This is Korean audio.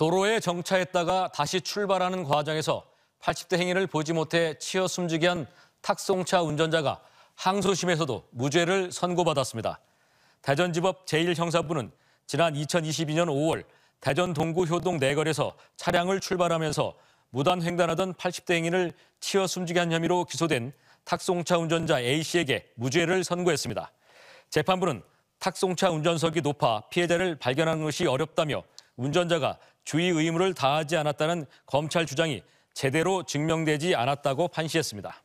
도로에 정차했다가 다시 출발하는 과정에서 80대 행인을 보지 못해 치어 숨지게 한 탁송차 운전자가 항소심에서도 무죄를 선고받았습니다. 대전지법 제1형사부는 지난 2022년 5월 대전 동구 효동 내거리에서 차량을 출발하면서 무단 횡단하던 80대 행인을 치어 숨지게 한 혐의로 기소된 탁송차 운전자 A씨에게 무죄를 선고했습니다. 재판부는 탁송차 운전석이 높아 피해자를 발견하는 것이 어렵다며 운전자가 주의 의무를 다하지 않았다는 검찰 주장이 제대로 증명되지 않았다고 판시했습니다.